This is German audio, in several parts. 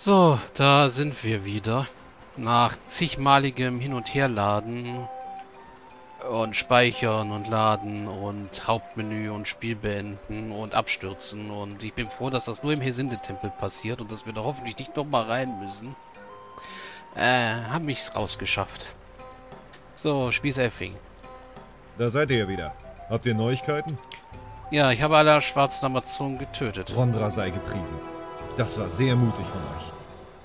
So, da sind wir wieder. Nach zigmaligem Hin- und Herladen und Speichern und Laden und Hauptmenü und Spiel beenden und abstürzen. Und ich bin froh, dass das nur im Hesinde-Tempel passiert und dass wir da hoffentlich nicht nochmal rein müssen. Äh, haben ich's rausgeschafft. So, Spieß Effing. Da seid ihr ja wieder. Habt ihr Neuigkeiten? Ja, ich habe alle schwarzen Amazonen getötet. Rondra sei gepriesen. Das war sehr mutig von euch.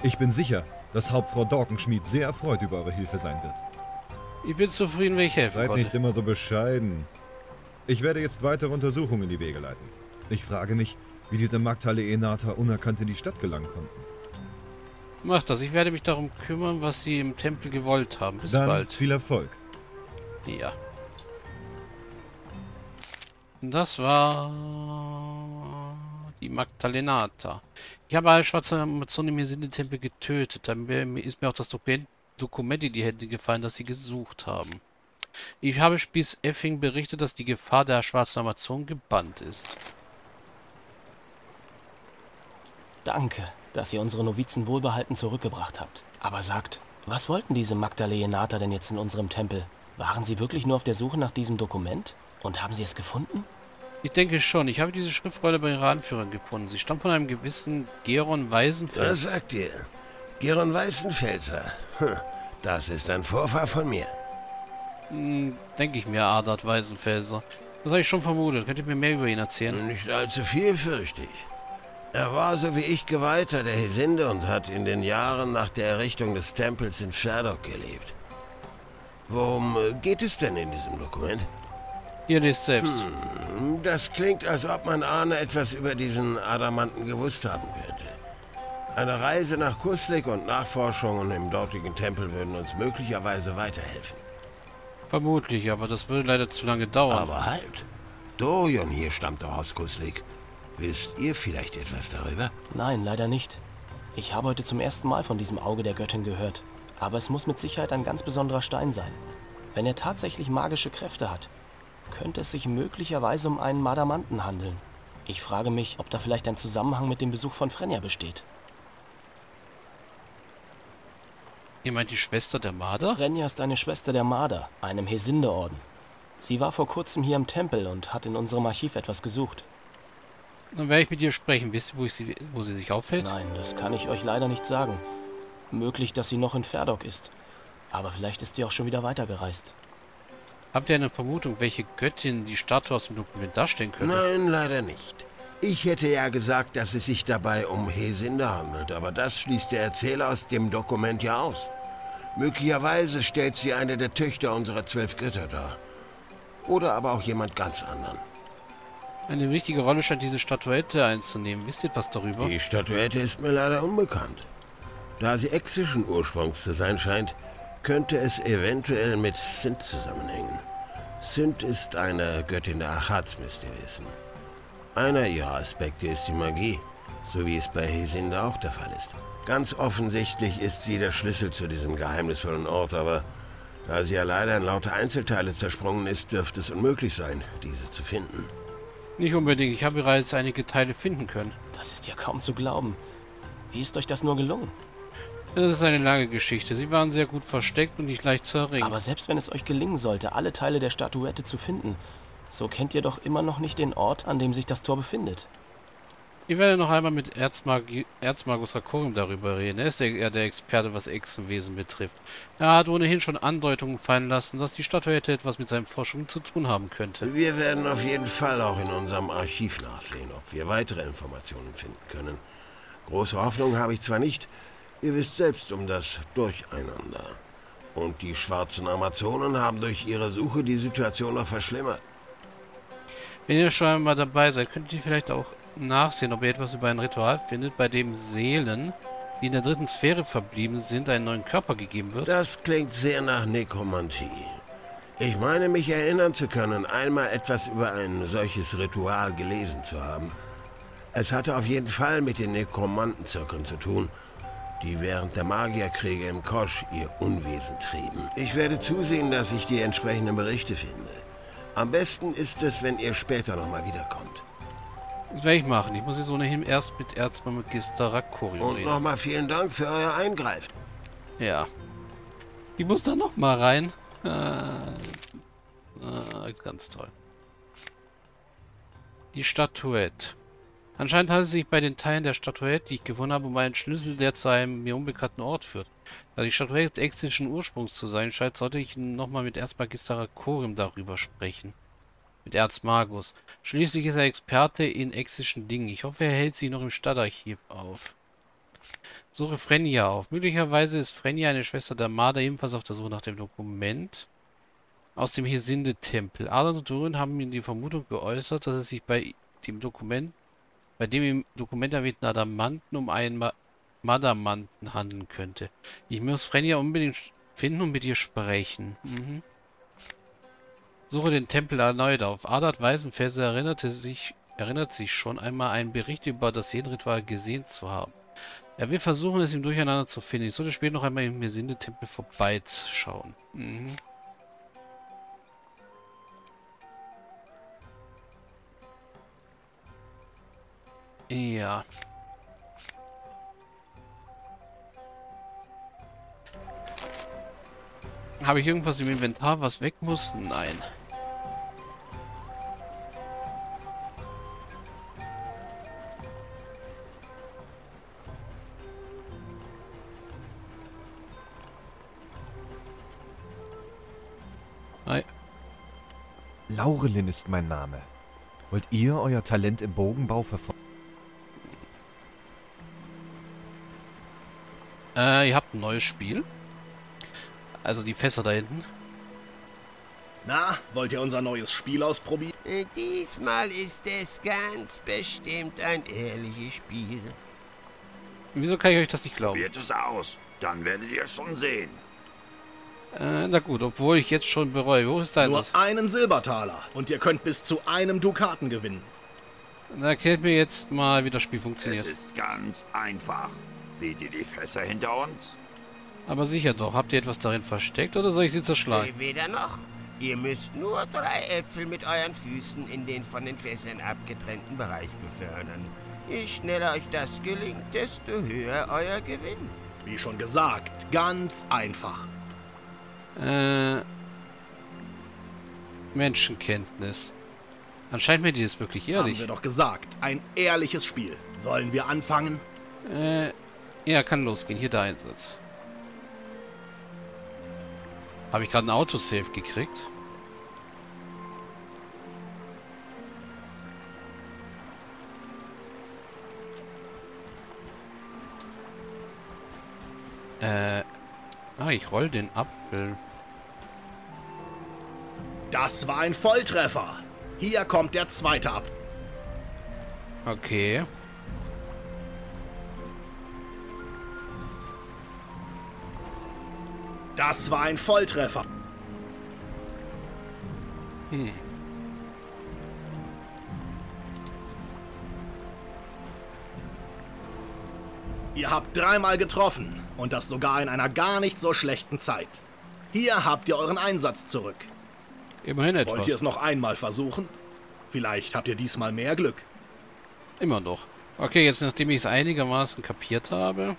Ich bin sicher, dass Hauptfrau Dorkenschmied sehr erfreut über eure Hilfe sein wird. Ich bin zufrieden, wenn ich helfen Seid konnte. nicht immer so bescheiden. Ich werde jetzt weitere Untersuchungen in die Wege leiten. Ich frage mich, wie diese Magdale Enata unerkannt in die Stadt gelangen konnten. Macht das. Ich werde mich darum kümmern, was sie im Tempel gewollt haben. Bis Dann bald. viel Erfolg. Ja. Das war die Magdalenata. Ich habe alle schwarze Amazonen im Hesinde-Tempel getötet. Dann ist mir auch das Dokument, in die Hände gefallen, das sie gesucht haben. Ich habe Spieß Effing berichtet, dass die Gefahr der schwarzen Amazon gebannt ist. Danke, dass ihr unsere Novizen wohlbehalten zurückgebracht habt. Aber sagt, was wollten diese Magdalenata denn jetzt in unserem Tempel? Waren sie wirklich nur auf der Suche nach diesem Dokument? Und haben sie es gefunden? Ich denke schon. Ich habe diese Schriftrolle bei ihrer Anführerin gefunden. Sie stammt von einem gewissen Geron Weisenfeld. Was sagt ihr? Geron Weißenfelser. Hm, Das ist ein Vorfahr von mir. Hm, denke ich mir, Adat Weisenfelser. Das habe ich schon vermutet. Könnt ihr mir mehr über ihn erzählen? Nicht allzu viel, fürchte ich. Er war so wie ich Geweihter der Hesinde und hat in den Jahren nach der Errichtung des Tempels in Ferdok gelebt. Worum äh, geht es denn in diesem Dokument? Ihr lest selbst. Hm, Das klingt, als ob mein Ahne etwas über diesen Adamanten gewusst haben könnte. Eine Reise nach Kuslik und Nachforschungen im dortigen Tempel würden uns möglicherweise weiterhelfen. Vermutlich, aber das würde leider zu lange dauern. Aber halt. Dorion hier stammt doch aus Kuslik. Wisst ihr vielleicht etwas darüber? Nein, leider nicht. Ich habe heute zum ersten Mal von diesem Auge der Göttin gehört. Aber es muss mit Sicherheit ein ganz besonderer Stein sein. Wenn er tatsächlich magische Kräfte hat, könnte es sich möglicherweise um einen Madamanten handeln. Ich frage mich, ob da vielleicht ein Zusammenhang mit dem Besuch von Frenja besteht. Ihr meint die Schwester der Marder? Frenja ist eine Schwester der Marder, einem Hesinde-Orden. Sie war vor kurzem hier im Tempel und hat in unserem Archiv etwas gesucht. Dann werde ich mit ihr sprechen. Wisst ihr, wo, ich sie, wo sie sich aufhält? Nein, das kann ich euch leider nicht sagen. Möglich, dass sie noch in Ferdok ist. Aber vielleicht ist sie auch schon wieder weitergereist. Habt ihr eine Vermutung, welche Göttin die Statue aus dem Dokument darstellen könnte? Nein, leider nicht. Ich hätte ja gesagt, dass es sich dabei um Hesinde handelt, aber das schließt der Erzähler aus dem Dokument ja aus. Möglicherweise stellt sie eine der Töchter unserer zwölf Götter dar. Oder aber auch jemand ganz anderen. Eine wichtige Rolle scheint diese Statuette einzunehmen. Wisst ihr etwas darüber? Die Statuette ist mir leider unbekannt. Da sie exischen Ursprungs zu sein scheint, könnte es eventuell mit Sint zusammenhängen. Sint ist eine Göttin der Achats, müsst ihr wissen. Einer ihrer Aspekte ist die Magie, so wie es bei Hesinde auch der Fall ist. Ganz offensichtlich ist sie der Schlüssel zu diesem geheimnisvollen Ort, aber da sie ja leider in lauter Einzelteile zersprungen ist, dürfte es unmöglich sein, diese zu finden. Nicht unbedingt. Ich habe bereits einige Teile finden können. Das ist ja kaum zu glauben. Wie ist euch das nur gelungen? Das ist eine lange Geschichte. Sie waren sehr gut versteckt und nicht leicht zu erringen. Aber selbst wenn es euch gelingen sollte, alle Teile der Statuette zu finden, so kennt ihr doch immer noch nicht den Ort, an dem sich das Tor befindet. Ich werde noch einmal mit Erzmagi Erzmagus Rakorium darüber reden. Er ist der, eher der Experte, was Echsenwesen betrifft. Er hat ohnehin schon Andeutungen fallen lassen, dass die Statuette etwas mit seinen Forschungen zu tun haben könnte. Wir werden auf jeden Fall auch in unserem Archiv nachsehen, ob wir weitere Informationen finden können. Große Hoffnung habe ich zwar nicht, ihr wisst selbst um das Durcheinander. Und die schwarzen Amazonen haben durch ihre Suche die Situation noch verschlimmert. Wenn ihr schon einmal dabei seid, könnt ihr vielleicht auch nachsehen, ob ihr etwas über ein Ritual findet, bei dem Seelen, die in der dritten Sphäre verblieben sind, einen neuen Körper gegeben wird. Das klingt sehr nach Nekromantie. Ich meine mich erinnern zu können, einmal etwas über ein solches Ritual gelesen zu haben. Es hatte auf jeden Fall mit den Nekromantenzirkeln zu tun, die während der Magierkriege im Kosch ihr Unwesen trieben. Ich werde zusehen, dass ich die entsprechenden Berichte finde. Am besten ist es, wenn ihr später nochmal wiederkommt. Das werde ich machen. Ich muss jetzt ohnehin erst mit Erzmagister Rakorium Und reden. nochmal vielen Dank für euer Eingreifen. Ja. Ich muss da noch mal rein. Äh, äh, ganz toll. Die Statuette. Anscheinend handelt es sich bei den Teilen der Statuette, die ich gewonnen habe, um einen Schlüssel, der zu einem mir unbekannten Ort führt. Da die Statuette exischen Ursprungs zu sein scheint, sollte ich nochmal mit Erzmagister Rakorium darüber sprechen. Mit Erzmagus. Schließlich ist er Experte in exischen Dingen. Ich hoffe, er hält sich noch im Stadtarchiv auf. Suche Frenja auf. Möglicherweise ist Frenja eine Schwester der Marder ebenfalls auf der Suche nach dem Dokument aus dem Hesinde-Tempel. Adern und Durin haben mir die Vermutung geäußert, dass es sich bei dem Dokument, bei dem im Dokument erwähnten Adamanten um einen Ma Madamanten handeln könnte. Ich muss Frenja unbedingt finden und mit ihr sprechen. Mhm. Suche den Tempel erneut auf. Adat Weisenfels erinnerte sich, erinnert sich schon einmal einen Bericht über das Seelenritual gesehen zu haben. Er will versuchen, es im Durcheinander zu finden. Ich sollte später noch einmal im Mesinde-Tempel vorbeischauen. Mhm. Ja. Habe ich irgendwas im Inventar, was weg muss? Nein. Nein. Laurelin ist mein Name. Wollt ihr euer Talent im Bogenbau verfolgen? Äh, ihr habt ein neues Spiel. Also die Fässer da hinten. Na, wollt ihr unser neues Spiel ausprobieren? Äh, Diesmal ist es ganz bestimmt ein ehrliches Spiel. Wieso kann ich euch das nicht glauben? Probiert es aus, dann werdet ihr schon sehen. Äh, na gut, obwohl ich jetzt schon bereue. Wo ist dein Nur einen Silbertaler und ihr könnt bis zu einem Dukaten gewinnen. Na, erklärt mir jetzt mal, wie das Spiel Es funktioniert. ist ganz einfach. Seht ihr die Fässer hinter uns? Aber sicher doch. Habt ihr etwas darin versteckt oder soll ich sie zerschlagen? Äh, Weder noch. Ihr müsst nur drei Äpfel mit euren Füßen in den von den Fässern abgetrennten Bereich befördern. Je schneller euch das gelingt, desto höher euer Gewinn. Wie schon gesagt, ganz einfach. Äh. Menschenkenntnis. Anscheinend mir die ist wirklich Haben ehrlich. wir doch gesagt, ein ehrliches Spiel. Sollen wir anfangen? Äh. Ja, kann losgehen. Hier der Einsatz. Habe ich gerade ein Autosave gekriegt? Äh. Ah, ich roll den Apfel. Das war ein Volltreffer. Hier kommt der zweite ab. Okay. Das war ein Volltreffer. Ihr habt dreimal getroffen und das sogar in einer gar nicht so schlechten Zeit. Hier habt ihr euren Einsatz zurück. Immerhin etwas. Wollt ihr es noch einmal versuchen? Vielleicht habt ihr diesmal mehr Glück. Immer noch. Okay, jetzt nachdem ich es einigermaßen kapiert habe.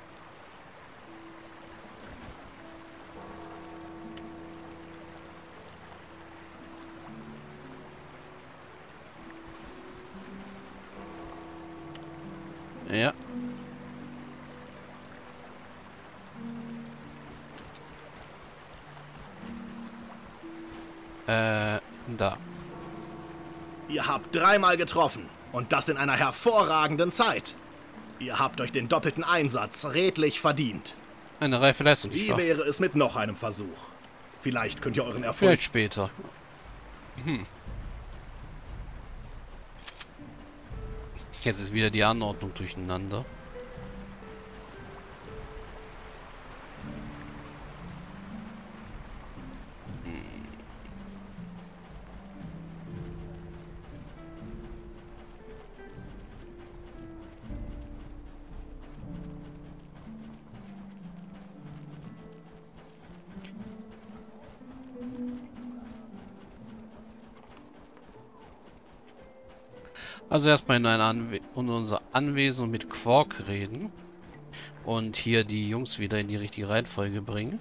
Dreimal getroffen und das in einer hervorragenden Zeit. Ihr habt euch den doppelten Einsatz redlich verdient. Eine reife Leistung, Wie wäre es mit noch einem Versuch? Vielleicht könnt ihr euren Erfolg Vielleicht später. Hm. Jetzt ist wieder die Anordnung durcheinander. Also erstmal in, Anwe in unser Anwesen mit Quark reden. Und hier die Jungs wieder in die richtige Reihenfolge bringen.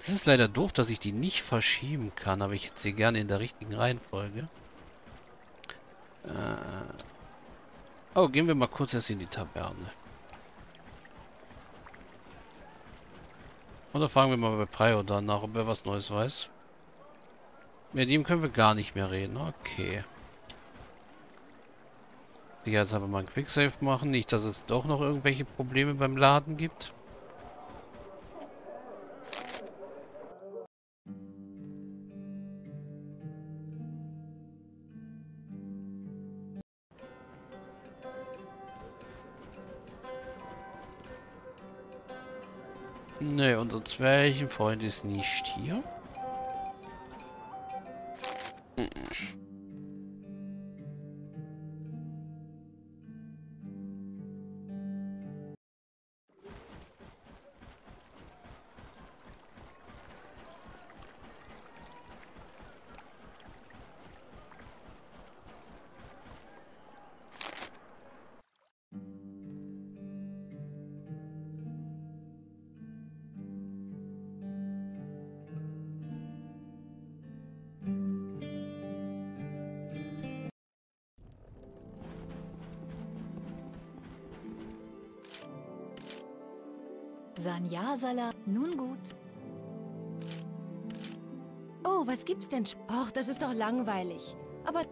Es ist leider doof, dass ich die nicht verschieben kann, aber ich hätte sie gerne in der richtigen Reihenfolge. Äh oh, gehen wir mal kurz erst in die Taverne. Oder fragen wir mal bei Prio danach, ob er was Neues weiß. Mit ihm können wir gar nicht mehr reden. Okay. Ich jetzt aber mal ein Quicksave machen. Nicht, dass es doch noch irgendwelche Probleme beim Laden gibt. Ne, unser Zwerchenfreund ist nicht hier. Sanyasala, nun gut. Oh, was gibt's denn? Och, das ist doch langweilig. Aber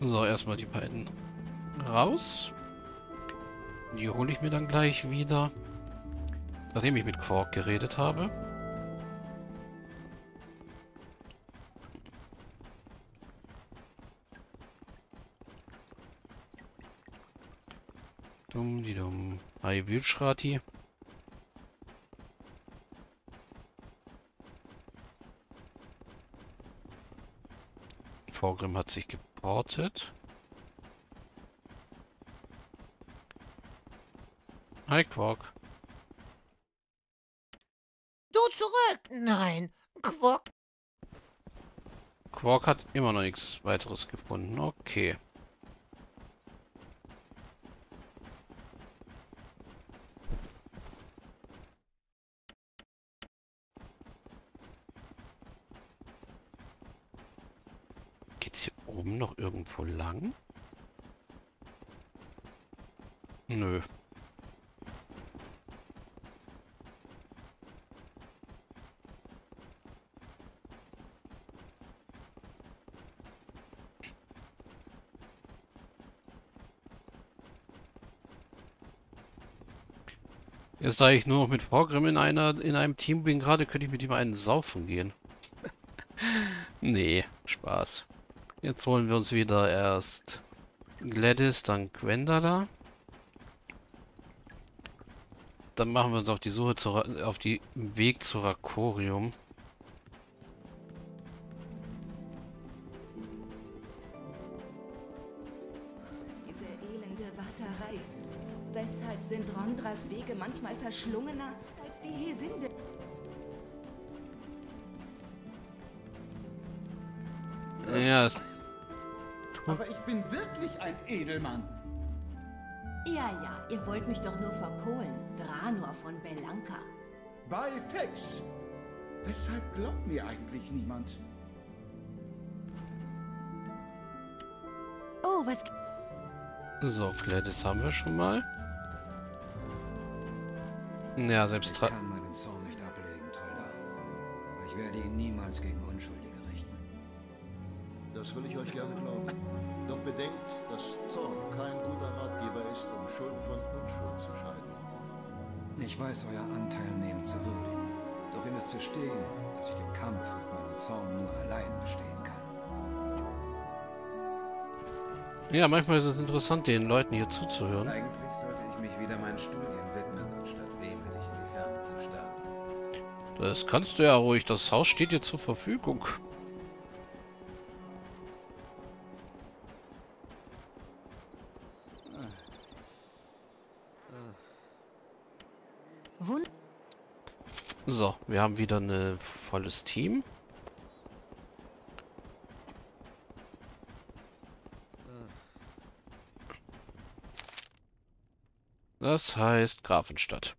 So, erstmal die beiden raus. Die hole ich mir dann gleich wieder. Nachdem ich mit Quark geredet habe. Dumm, die dumm. Hi, Wildschrati. Vorgrim hat sich geportet. Hi, Quark. Du zurück! Nein, Quock. Quark hat immer noch nichts weiteres gefunden. Okay. Geht's hier oben noch irgendwo lang? Nö. Jetzt, da ich nur noch mit Vorgrim in einer in einem Team bin gerade, könnte ich mit ihm einen saufen gehen. nee, Spaß. Jetzt holen wir uns wieder erst Gladys, dann Gwendala. Dann machen wir uns auf die Suche zu, auf die Weg zu Rakorium. Diese elende Warterei. Weshalb sind Rondras Wege manchmal verschlungener als die Hesinde? Ja, es, Aber ich bin wirklich ein Edelmann. ja, ja, ihr wollt mich doch nur verkohlen. Dranor von Belanka. Bei Fex. Weshalb glaubt mir eigentlich niemand? Oh, was... so, Gladys haben wir schon mal. Ja, selbst Ich kann meinen Zorn nicht ablegen, Tolda. Aber ich werde ihn niemals gegen Unschuldige richten. Das will ich euch gerne glauben. Doch bedenkt, dass Zorn kein guter Ratgeber ist, um Schuld von Unschuld zu scheiden. Ich weiß, euer Anteil nehmen zu würdigen. Doch ihr müsst verstehen, dass ich den Kampf mit meinem Zorn nur allein bestehen kann. ja, manchmal ist es interessant, den Leuten hier zuzuhören. Eigentlich sollte ich mich wieder meinen Studien widmen, anstatt wehmütig in die Ferne zu starren. Das kannst du ja ruhig. Das Haus steht dir zur Verfügung. So, wir haben wieder ein äh, volles Team. Das heißt Grafenstadt.